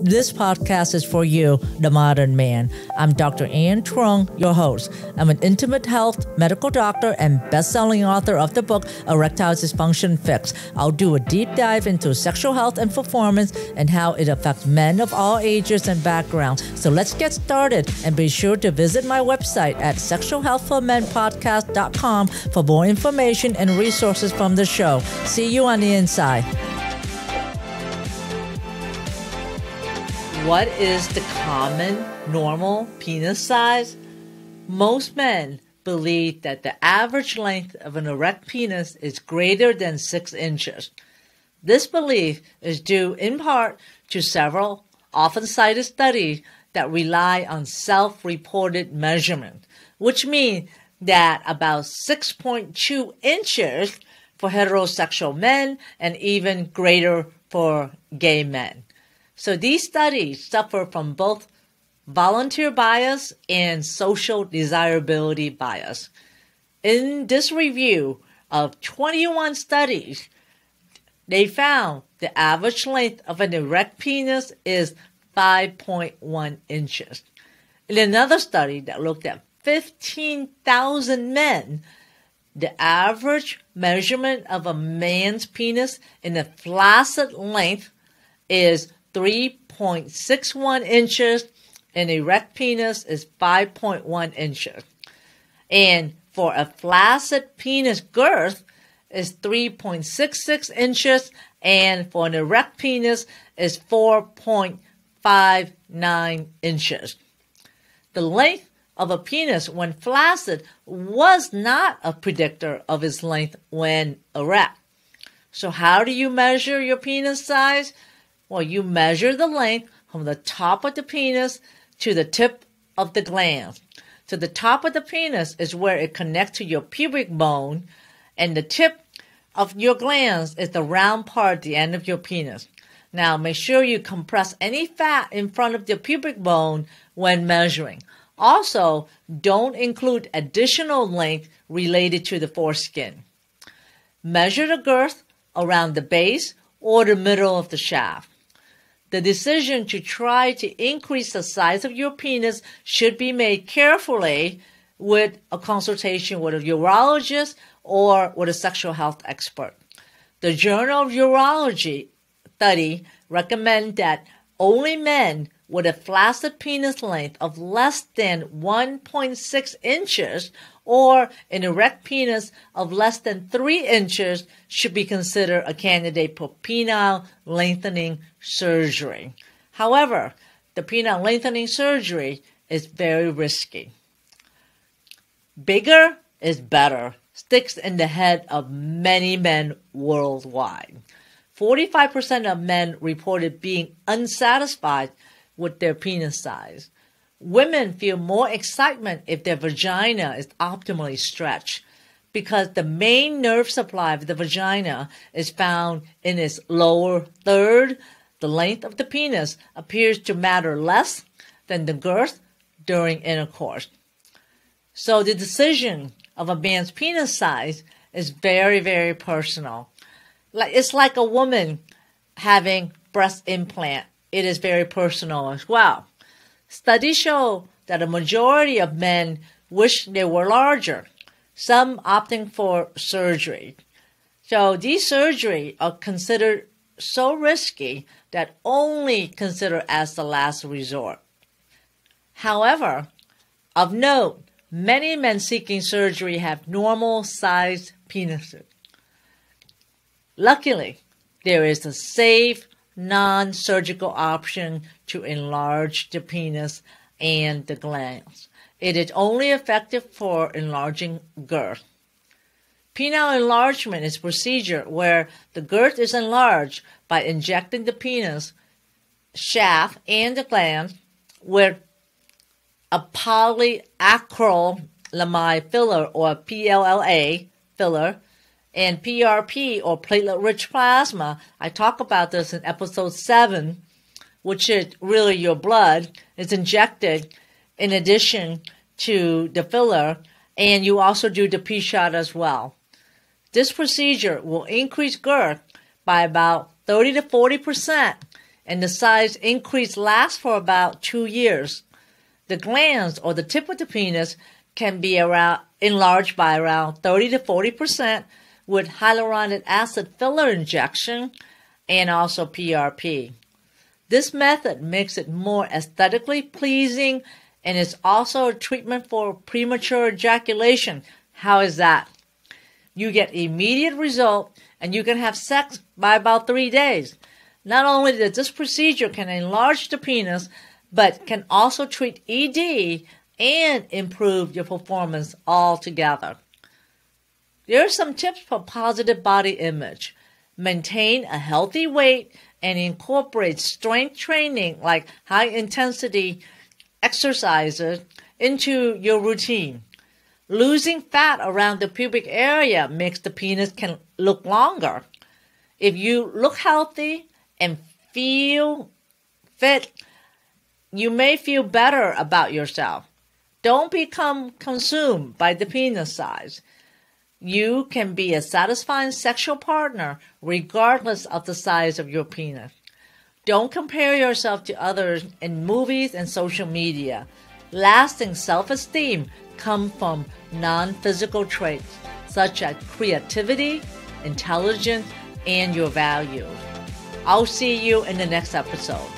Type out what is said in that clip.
This podcast is for you, the modern man. I'm Dr. Anne Truong, your host. I'm an intimate health medical doctor and best-selling author of the book Erectile Dysfunction Fix. I'll do a deep dive into sexual health and performance and how it affects men of all ages and backgrounds. So let's get started and be sure to visit my website at sexualhealthformenpodcast.com for more information and resources from the show. See you on the inside. What is the common normal penis size? Most men believe that the average length of an erect penis is greater than 6 inches. This belief is due in part to several often cited studies that rely on self reported measurement, which mean that about 6.2 inches for heterosexual men and even greater for gay men. So these studies suffer from both volunteer bias and social desirability bias. In this review of 21 studies, they found the average length of an erect penis is 5.1 inches. In another study that looked at 15,000 men, the average measurement of a man's penis in a flaccid length is 3.61 inches and erect penis is 5.1 inches. And for a flaccid penis girth is 3.66 inches and for an erect penis is 4.59 inches. The length of a penis when flaccid was not a predictor of its length when erect. So how do you measure your penis size? Well, you measure the length from the top of the penis to the tip of the glans. To the top of the penis is where it connects to your pubic bone, and the tip of your glans is the round part at the end of your penis. Now, make sure you compress any fat in front of the pubic bone when measuring. Also, don't include additional length related to the foreskin. Measure the girth around the base or the middle of the shaft. The decision to try to increase the size of your penis should be made carefully with a consultation with a urologist or with a sexual health expert. The Journal of Urology study recommend that only men with a flaccid penis length of less than 1.6 inches or an erect penis of less than 3 inches should be considered a candidate for penile lengthening surgery. However, the penile lengthening surgery is very risky. Bigger is better sticks in the head of many men worldwide. 45% of men reported being unsatisfied with their penis size. Women feel more excitement if their vagina is optimally stretched because the main nerve supply of the vagina is found in its lower third. The length of the penis appears to matter less than the girth during intercourse. So the decision of a man's penis size is very, very personal. Like it's like a woman having breast implant. It is very personal as well. Studies show that a majority of men wish they were larger, some opting for surgery. So these surgery are considered so risky that only considered as the last resort. However, of note, many men seeking surgery have normal sized penises. Luckily, there is a safe non surgical option to enlarge the penis and the glans. It is only effective for enlarging girth. Penile enlargement is a procedure where the girth is enlarged by injecting the penis shaft and the gland with a polyacrylamide filler or PLLA filler and PRP or platelet rich plasma. I talk about this in episode 7, which is really your blood, is injected in addition to the filler, and you also do the P shot as well. This procedure will increase girth by about 30 to 40 percent and the size increase lasts for about two years. The glans or the tip of the penis can be around enlarged by around 30 to 40 percent with hyaluronic acid filler injection and also PRP. This method makes it more aesthetically pleasing and is also a treatment for premature ejaculation. How is that? You get immediate result and you can have sex by about three days. Not only that this procedure can enlarge the penis, but can also treat ED and improve your performance altogether. There are some tips for positive body image. Maintain a healthy weight and incorporate strength training like high intensity exercises into your routine. Losing fat around the pubic area makes the penis can look longer. If you look healthy and feel fit, you may feel better about yourself. Don't become consumed by the penis size. You can be a satisfying sexual partner regardless of the size of your penis. Don't compare yourself to others in movies and social media. Lasting self esteem comes from non physical traits such as creativity, intelligence, and your values. I'll see you in the next episode.